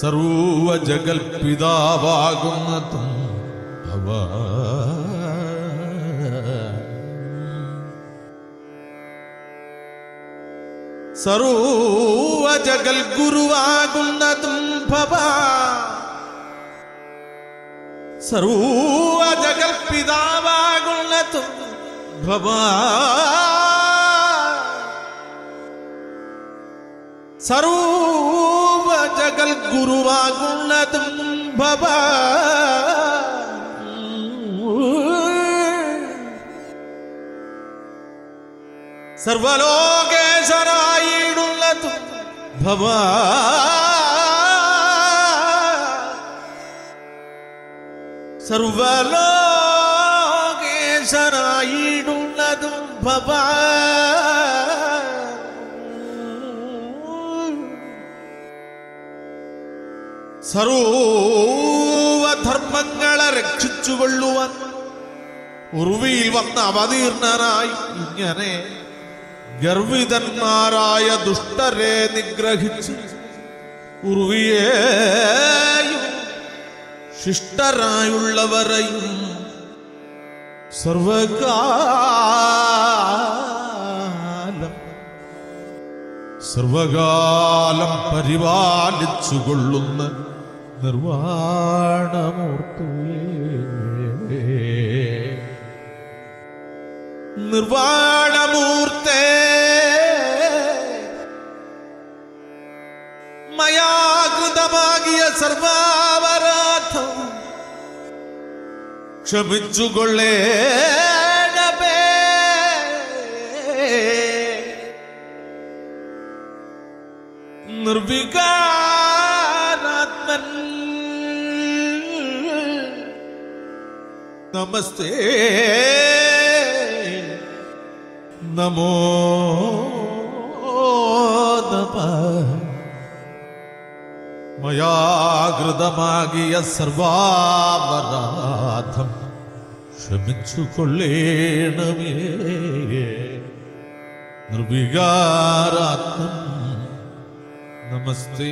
സർവ അവ. ഭവ സർവ ജഗൽ ഗുരുവാകുന്നതും ഭവ. സർവ ജഗൽ പിതാവാകുന്നതും ഭവ. സർവ ജഗൽ ഗുരുവാകുന്നതും ഭവ സർവലോകേശനായിടുന്നതും ഭവ സർവലോകേശനായിടുന്നതും ഭവ സർവധർമ്മങ്ങളെ രക്ഷിച്ചുകൊള്ളുവാൻ ഉറുവിയിൽ വന്ന അവതീർണനായി ഇങ്ങനെ ഗർവിതന്മാരായ ദുഷ്ടരെ നിഗ്രഹിച്ച് ഉറുവിയേയും ശിഷ്ടരായുള്ളവരെയും സർവകാലം സർവകാലം പരിപാലിച്ചുകൊള്ളുന്ന നിർവാണമൂർത്തിയേ നിർവാണമൂർത്തേ മയാകൃതമാകിയ സർവാപരാധം ക്ഷമിച്ചുകൊള്ളേണമേ നിർവികാരാത്മൻ നമസ്തേ നമോ നമ മയാകൃതമാകിയ സർവാപരാധം ക്ഷമിച്ചുകൊള്ളേണമേ നിർവികാരാത്മം നമസ്തേ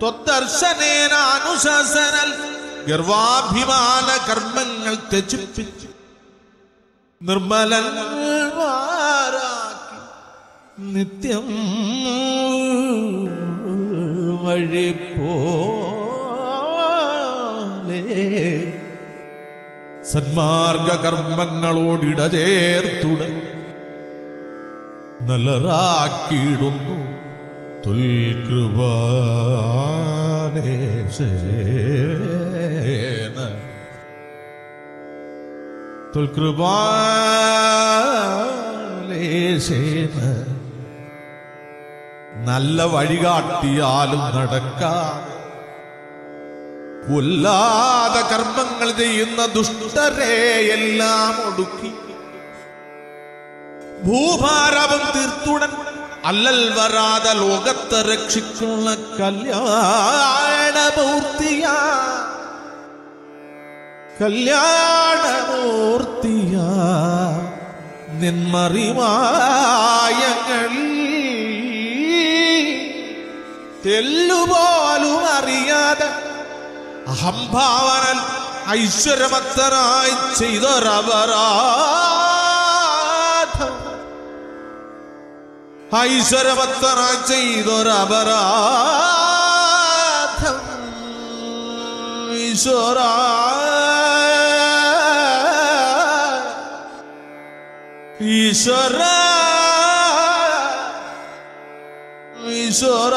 ത്വദർശനേനാനുശാസനൽ ഗർവാഭിമാന കർമ്മങ്ങൾ തെച്ചിപ്പിച്ച് നിർമ്മല നിത്യം വഴി പോലെ സന്മാർഗ കർമ്മങ്ങളോടിട ചേർത്തുട നല്ലറാക്കിയിടുന്നു തുൽകൃപാനേശേന തുൽകൃപാലേശേന നല്ല വഴികാട്ടിയാലും നടക്കാൻ കൊല്ലാതെ കർമ്മങ്ങൾ ചെയ്യുന്ന ദുഷ്ടരെ എല്ലാം ഒടുക്കി. ഭൂഭാരവും തീർത്തുടൻ അല്ലൽ വരാതെ ലോകത്തെ രക്ഷിക്കുന്ന കല്യാണമൂർത്തിയ കല്യാണമൂർത്തിയ നിന്മറിവായങ്ങൾ തെല്ലുപോലും അറിയാതെ അഹംഭാവനൽ ഐശ്വര്യമത്തനായി ചെയ്തൊരപരാധം ഐശ്വരവത്തനായി ചെയ്തൊരപരാധം ഈശ്വര ഈശ്വര ഈശ്വര